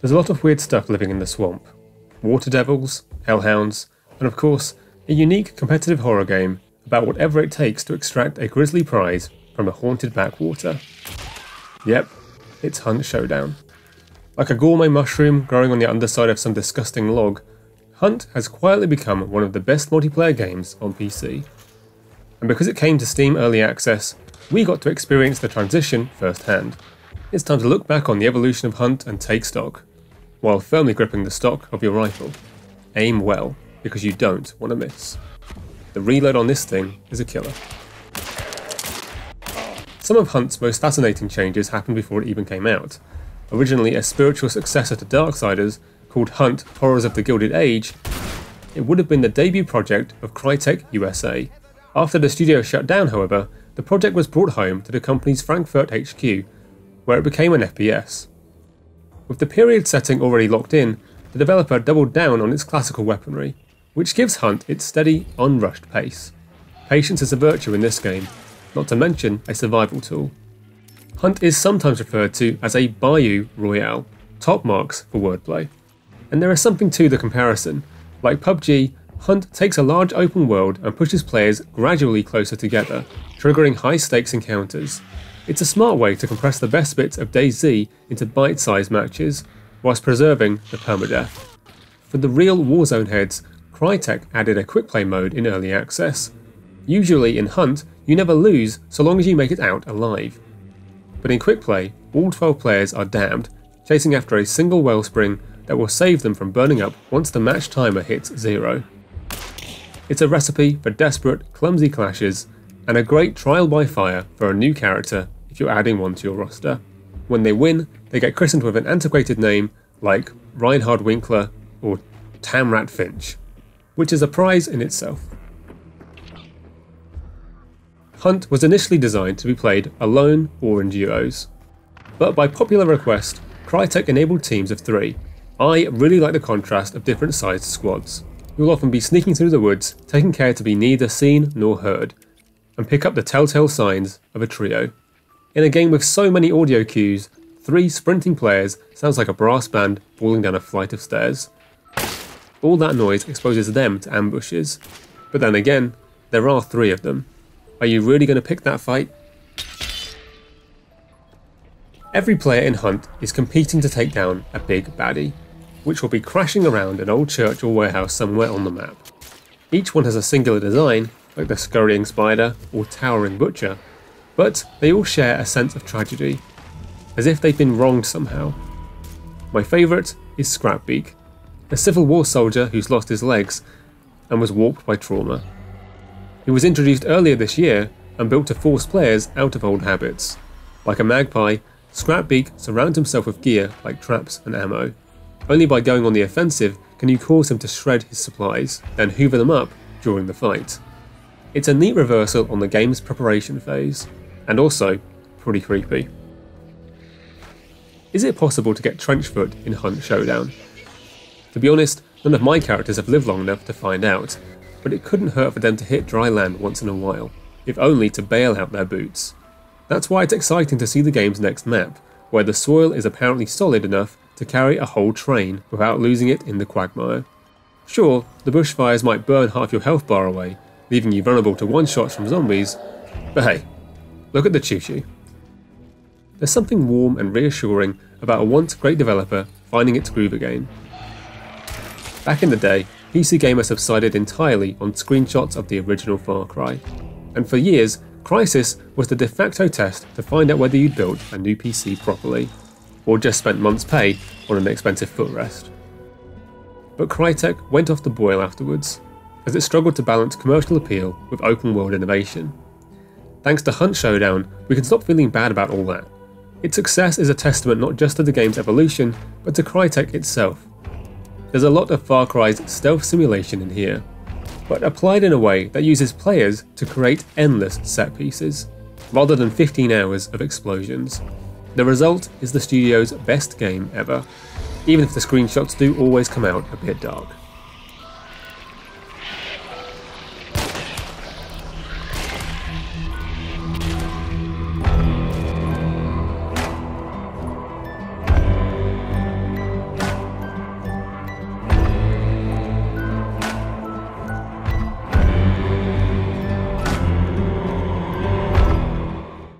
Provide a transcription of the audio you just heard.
There's a lot of weird stuff living in the swamp. Water devils, hellhounds, and of course, a unique competitive horror game about whatever it takes to extract a grisly prize from a haunted backwater. Yep, it's Hunt Showdown. Like a gourmet mushroom growing on the underside of some disgusting log, Hunt has quietly become one of the best multiplayer games on PC. And because it came to Steam Early Access, we got to experience the transition firsthand. It's time to look back on the evolution of Hunt and take stock, while firmly gripping the stock of your rifle. Aim well, because you don't want to miss. The reload on this thing is a killer. Some of Hunt's most fascinating changes happened before it even came out. Originally a spiritual successor to Darksiders, called Hunt Horrors of the Gilded Age, it would have been the debut project of Crytek USA. After the studio shut down, however, the project was brought home to the company's Frankfurt HQ, where it became an FPS. With the period setting already locked in, the developer doubled down on its classical weaponry, which gives Hunt its steady, unrushed pace. Patience is a virtue in this game, not to mention a survival tool. Hunt is sometimes referred to as a Bayou Royale, top marks for wordplay. And there is something to the comparison. Like PUBG, Hunt takes a large open world and pushes players gradually closer together, triggering high stakes encounters. It's a smart way to compress the best bits of DayZ into bite sized matches, whilst preserving the permadeath. For the real Warzone heads, Crytek added a quick play mode in early access. Usually in Hunt, you never lose so long as you make it out alive. But in quick play, all 12 players are damned, chasing after a single wellspring that will save them from burning up once the match timer hits zero. It's a recipe for desperate, clumsy clashes, and a great trial by fire for a new character if you're adding one to your roster. When they win, they get christened with an antiquated name like Reinhard Winkler or Tamrat Finch which is a prize in itself. Hunt was initially designed to be played alone or in duos, but by popular request, Crytek enabled teams of three. I really like the contrast of different sized squads. You'll often be sneaking through the woods, taking care to be neither seen nor heard, and pick up the telltale signs of a trio. In a game with so many audio cues, three sprinting players sounds like a brass band falling down a flight of stairs. All that noise exposes them to ambushes. But then again, there are three of them. Are you really going to pick that fight? Every player in Hunt is competing to take down a big baddie, which will be crashing around an old church or warehouse somewhere on the map. Each one has a singular design, like the scurrying spider or towering butcher, but they all share a sense of tragedy, as if they've been wronged somehow. My favourite is Scrapbeak, a Civil War soldier who's lost his legs and was warped by trauma. He was introduced earlier this year and built to force players out of old habits. Like a magpie, Scrapbeak surrounds himself with gear like traps and ammo. Only by going on the offensive can you cause him to shred his supplies, then hoover them up during the fight. It's a neat reversal on the game's preparation phase, and also pretty creepy. Is it possible to get trenchfoot in Hunt Showdown? To be honest, none of my characters have lived long enough to find out, but it couldn't hurt for them to hit dry land once in a while, if only to bail out their boots. That's why it's exciting to see the game's next map, where the soil is apparently solid enough to carry a whole train without losing it in the quagmire. Sure, the bushfires might burn half your health bar away, leaving you vulnerable to one shots from zombies, but hey, look at the choo choo. There's something warm and reassuring about a once great developer finding its groove again. Back in the day, PC gamers subsided entirely on screenshots of the original Far Cry. And for years, Crysis was the de facto test to find out whether you'd built a new PC properly, or just spent months' pay on an expensive footrest. But Crytek went off the boil afterwards, as it struggled to balance commercial appeal with open world innovation. Thanks to Hunt Showdown, we can stop feeling bad about all that. Its success is a testament not just to the game's evolution, but to Crytek itself, there's a lot of Far Cry's stealth simulation in here, but applied in a way that uses players to create endless set pieces, rather than 15 hours of explosions. The result is the studio's best game ever, even if the screenshots do always come out a bit dark.